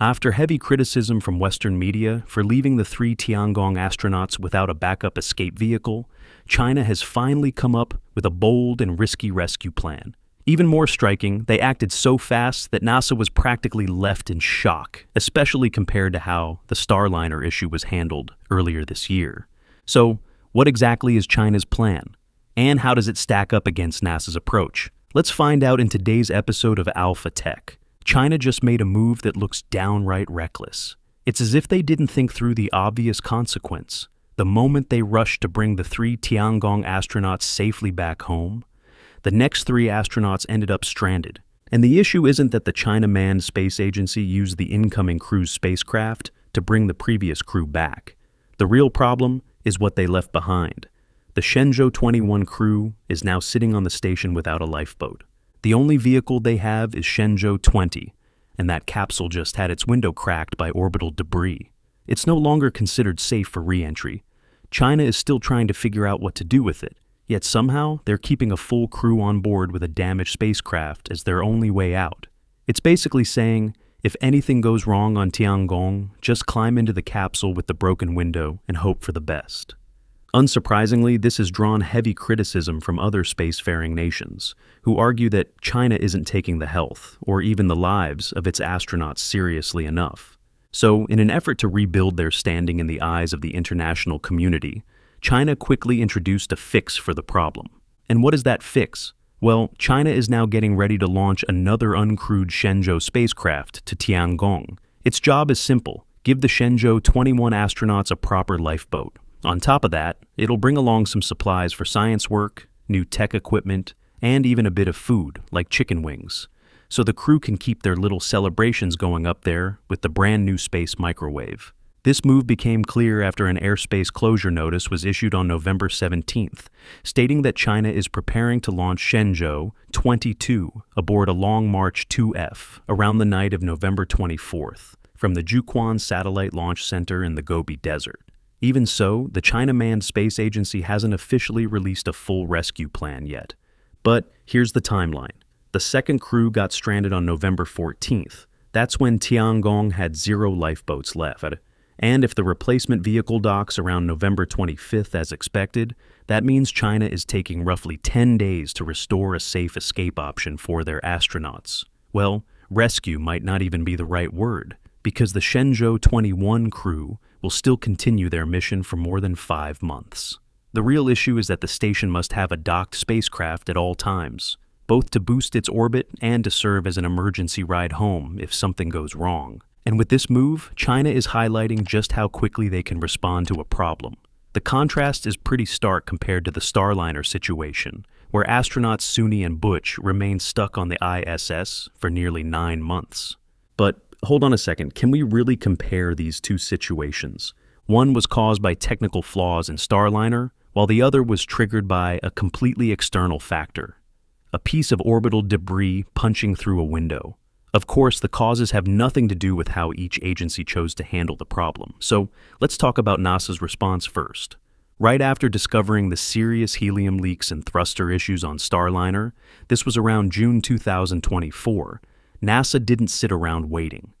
After heavy criticism from Western media for leaving the three Tiangong astronauts without a backup escape vehicle, China has finally come up with a bold and risky rescue plan. Even more striking, they acted so fast that NASA was practically left in shock, especially compared to how the Starliner issue was handled earlier this year. So, what exactly is China's plan? And how does it stack up against NASA's approach? Let's find out in today's episode of Alpha Tech. China just made a move that looks downright reckless. It's as if they didn't think through the obvious consequence. The moment they rushed to bring the three Tiangong astronauts safely back home, the next three astronauts ended up stranded. And the issue isn't that the China Manned Space Agency used the incoming crew's spacecraft to bring the previous crew back. The real problem is what they left behind. The Shenzhou 21 crew is now sitting on the station without a lifeboat. The only vehicle they have is Shenzhou 20, and that capsule just had its window cracked by orbital debris. It's no longer considered safe for re-entry. China is still trying to figure out what to do with it, yet somehow they're keeping a full crew on board with a damaged spacecraft as their only way out. It's basically saying, if anything goes wrong on Tiangong, just climb into the capsule with the broken window and hope for the best. Unsurprisingly, this has drawn heavy criticism from other spacefaring nations, who argue that China isn't taking the health, or even the lives, of its astronauts seriously enough. So, in an effort to rebuild their standing in the eyes of the international community, China quickly introduced a fix for the problem. And what is that fix? Well, China is now getting ready to launch another uncrewed Shenzhou spacecraft to Tiangong. Its job is simple give the Shenzhou 21 astronauts a proper lifeboat, on top of that, it'll bring along some supplies for science work, new tech equipment, and even a bit of food, like chicken wings, so the crew can keep their little celebrations going up there with the brand new space microwave. This move became clear after an airspace closure notice was issued on November 17th, stating that China is preparing to launch Shenzhou 22 aboard a Long March 2F around the night of November 24th from the Jiuquan Satellite Launch Center in the Gobi Desert. Even so, the China Manned Space Agency hasn't officially released a full rescue plan yet. But here's the timeline. The second crew got stranded on November 14th. That's when Tiangong had zero lifeboats left. And if the replacement vehicle docks around November 25th as expected, that means China is taking roughly 10 days to restore a safe escape option for their astronauts. Well, rescue might not even be the right word, because the Shenzhou 21 crew will still continue their mission for more than five months. The real issue is that the station must have a docked spacecraft at all times, both to boost its orbit and to serve as an emergency ride home if something goes wrong. And with this move, China is highlighting just how quickly they can respond to a problem. The contrast is pretty stark compared to the Starliner situation, where astronauts Suni and Butch remained stuck on the ISS for nearly nine months. But hold on a second. Can we really compare these two situations? One was caused by technical flaws in Starliner, while the other was triggered by a completely external factor a piece of orbital debris punching through a window. Of course, the causes have nothing to do with how each agency chose to handle the problem, so let's talk about NASA's response first. Right after discovering the serious helium leaks and thruster issues on Starliner, this was around June 2024, NASA didn't sit around waiting.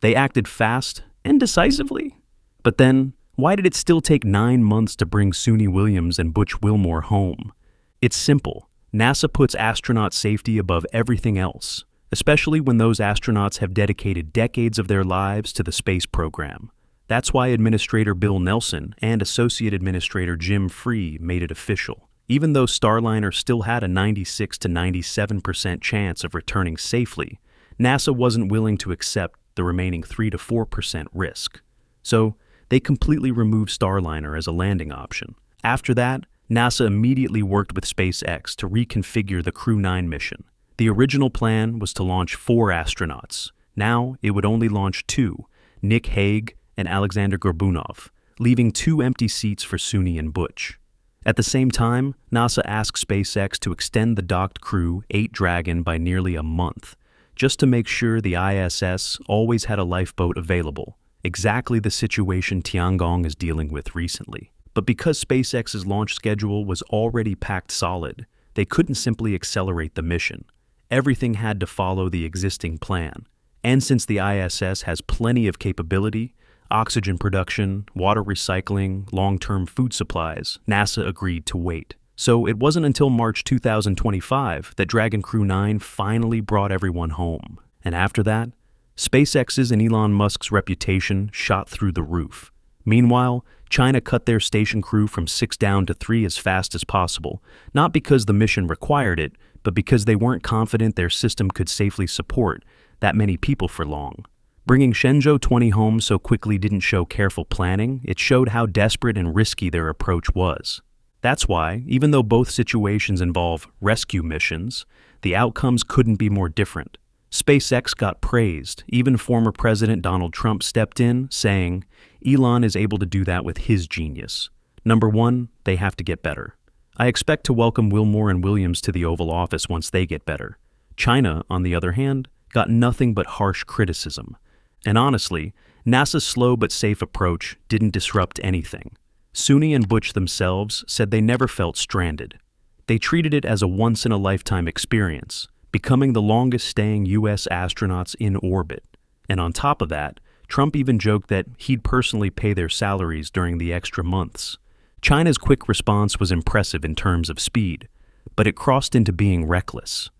They acted fast and decisively. But then, why did it still take nine months to bring Suni Williams and Butch Wilmore home? It's simple. NASA puts astronaut safety above everything else, especially when those astronauts have dedicated decades of their lives to the space program. That's why Administrator Bill Nelson and Associate Administrator Jim Free made it official. Even though Starliner still had a 96 to 97% chance of returning safely, NASA wasn't willing to accept the remaining 3 to 4% risk. So, they completely removed Starliner as a landing option. After that, NASA immediately worked with SpaceX to reconfigure the Crew 9 mission. The original plan was to launch four astronauts. Now, it would only launch two, Nick Hague and Alexander Gorbunov, leaving two empty seats for Suni and Butch. At the same time, NASA asked SpaceX to extend the docked crew 8 Dragon by nearly a month, just to make sure the ISS always had a lifeboat available, exactly the situation Tiangong is dealing with recently. But because SpaceX's launch schedule was already packed solid, they couldn't simply accelerate the mission. Everything had to follow the existing plan. And since the ISS has plenty of capability, oxygen production, water recycling, long-term food supplies, NASA agreed to wait. So it wasn't until March 2025 that Dragon Crew 9 finally brought everyone home. And after that, SpaceX's and Elon Musk's reputation shot through the roof. Meanwhile, China cut their station crew from six down to three as fast as possible, not because the mission required it, but because they weren't confident their system could safely support that many people for long. Bringing Shenzhou 20 home so quickly didn't show careful planning, it showed how desperate and risky their approach was. That's why, even though both situations involve rescue missions, the outcomes couldn't be more different. SpaceX got praised. Even former President Donald Trump stepped in, saying, Elon is able to do that with his genius. Number one, they have to get better. I expect to welcome Wilmore and Williams to the Oval Office once they get better. China, on the other hand, got nothing but harsh criticism. And honestly, NASA's slow but safe approach didn't disrupt anything. Suni and Butch themselves said they never felt stranded. They treated it as a once-in-a-lifetime experience, becoming the longest-staying U.S. astronauts in orbit. And on top of that, Trump even joked that he'd personally pay their salaries during the extra months. China's quick response was impressive in terms of speed, but it crossed into being reckless.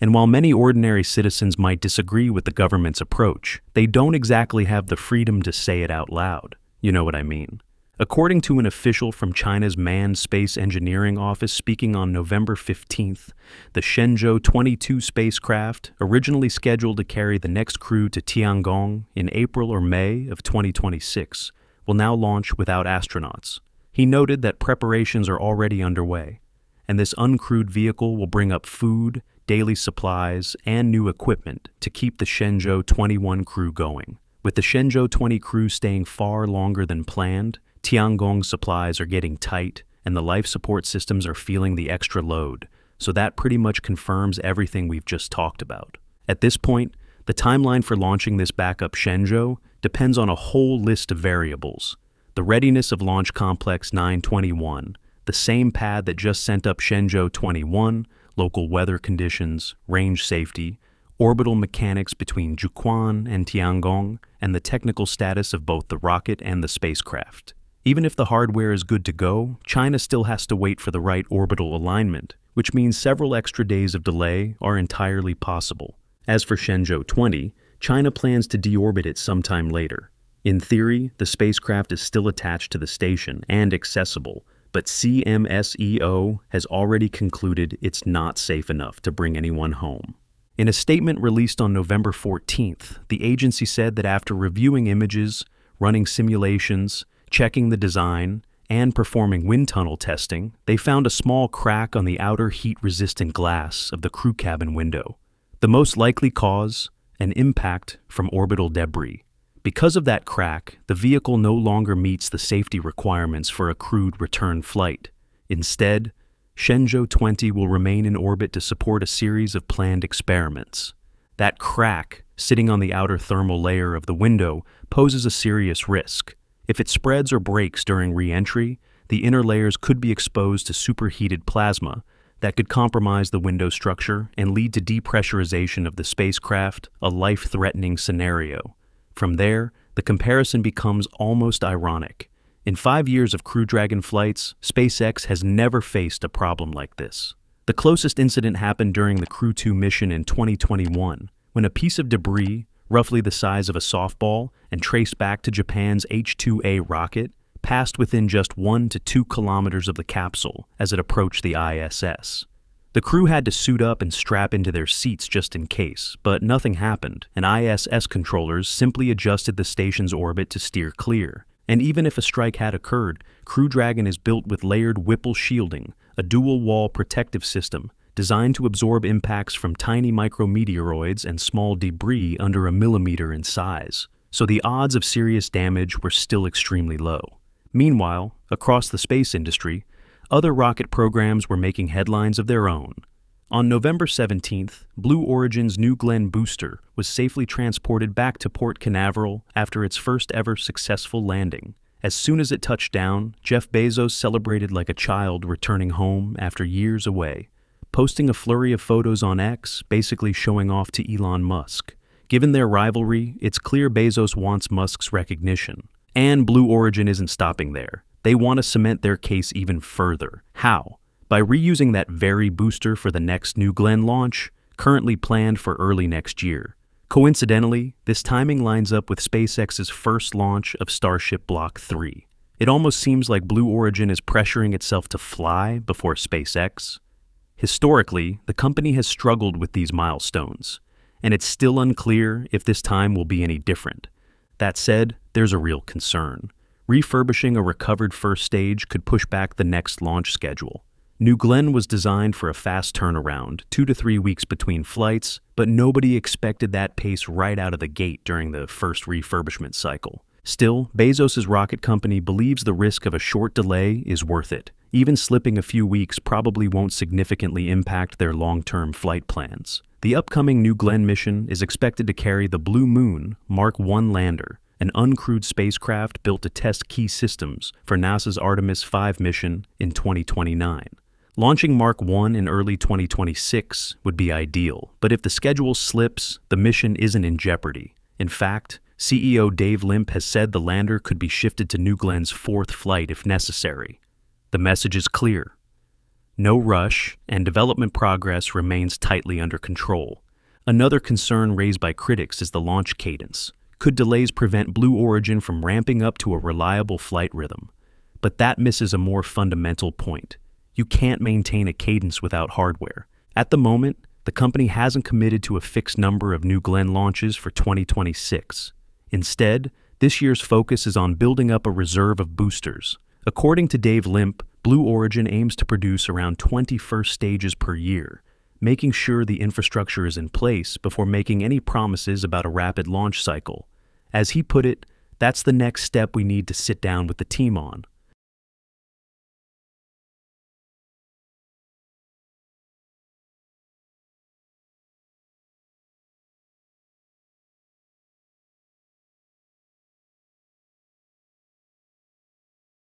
And while many ordinary citizens might disagree with the government's approach, they don't exactly have the freedom to say it out loud. You know what I mean. According to an official from China's Manned Space Engineering Office speaking on November 15th, the Shenzhou 22 spacecraft, originally scheduled to carry the next crew to Tiangong in April or May of 2026, will now launch without astronauts. He noted that preparations are already underway, and this uncrewed vehicle will bring up food, daily supplies, and new equipment to keep the Shenzhou 21 crew going. With the Shenzhou 20 crew staying far longer than planned, Tiangong supplies are getting tight, and the life support systems are feeling the extra load, so that pretty much confirms everything we've just talked about. At this point, the timeline for launching this backup Shenzhou depends on a whole list of variables. The readiness of Launch Complex 921, the same pad that just sent up Shenzhou 21, local weather conditions, range safety, orbital mechanics between Jiuquan and Tiangong, and the technical status of both the rocket and the spacecraft. Even if the hardware is good to go, China still has to wait for the right orbital alignment, which means several extra days of delay are entirely possible. As for Shenzhou 20, China plans to deorbit it sometime later. In theory, the spacecraft is still attached to the station and accessible, but CMSEO has already concluded it's not safe enough to bring anyone home. In a statement released on November 14th, the agency said that after reviewing images, running simulations, Checking the design and performing wind tunnel testing, they found a small crack on the outer heat-resistant glass of the crew cabin window. The most likely cause, an impact from orbital debris. Because of that crack, the vehicle no longer meets the safety requirements for a crewed return flight. Instead, Shenzhou 20 will remain in orbit to support a series of planned experiments. That crack, sitting on the outer thermal layer of the window, poses a serious risk. If it spreads or breaks during re-entry, the inner layers could be exposed to superheated plasma that could compromise the window structure and lead to depressurization of the spacecraft, a life-threatening scenario. From there, the comparison becomes almost ironic. In five years of Crew Dragon flights, SpaceX has never faced a problem like this. The closest incident happened during the Crew 2 mission in 2021, when a piece of debris, roughly the size of a softball and traced back to Japan's H-2A rocket, passed within just one to two kilometers of the capsule as it approached the ISS. The crew had to suit up and strap into their seats just in case, but nothing happened, and ISS controllers simply adjusted the station's orbit to steer clear. And even if a strike had occurred, Crew Dragon is built with layered Whipple shielding, a dual-wall protective system designed to absorb impacts from tiny micrometeoroids and small debris under a millimeter in size, so the odds of serious damage were still extremely low. Meanwhile, across the space industry, other rocket programs were making headlines of their own. On November 17th, Blue Origin's New Glenn booster was safely transported back to Port Canaveral after its first ever successful landing. As soon as it touched down, Jeff Bezos celebrated like a child returning home after years away posting a flurry of photos on X, basically showing off to Elon Musk, Given their rivalry, it's clear Bezos wants Musk's recognition. And Blue Origin isn't stopping there. They want to cement their case even further. How? By reusing that very booster for the next New Glenn launch, currently planned for early next year. Coincidentally, this timing lines up with SpaceX's first launch of Starship Block 3. It almost seems like Blue Origin is pressuring itself to fly before SpaceX. Historically, the company has struggled with these milestones, and it's still unclear if this time will be any different. That said, there's a real concern. Refurbishing a recovered first stage could push back the next launch schedule. New Glenn was designed for a fast turnaround, two to three weeks between flights, but nobody expected that pace right out of the gate during the first refurbishment cycle. Still, Bezos' rocket company believes the risk of a short delay is worth it. Even slipping a few weeks probably won't significantly impact their long-term flight plans. The upcoming New Glenn mission is expected to carry the Blue Moon Mark 1 lander, an uncrewed spacecraft built to test key systems for NASA's Artemis 5 mission in 2029. Launching Mark 1 in early 2026 would be ideal, but if the schedule slips, the mission isn't in jeopardy. In fact, CEO Dave Limp has said the lander could be shifted to New Glenn's fourth flight if necessary. The message is clear. No rush, and development progress remains tightly under control. Another concern raised by critics is the launch cadence. Could delays prevent Blue Origin from ramping up to a reliable flight rhythm? But that misses a more fundamental point. You can't maintain a cadence without hardware. At the moment, the company hasn't committed to a fixed number of New Glenn launches for 2026. Instead, this year's focus is on building up a reserve of boosters. According to Dave Limp, Blue Origin aims to produce around 20 first stages per year, making sure the infrastructure is in place before making any promises about a rapid launch cycle. As he put it, that's the next step we need to sit down with the team on.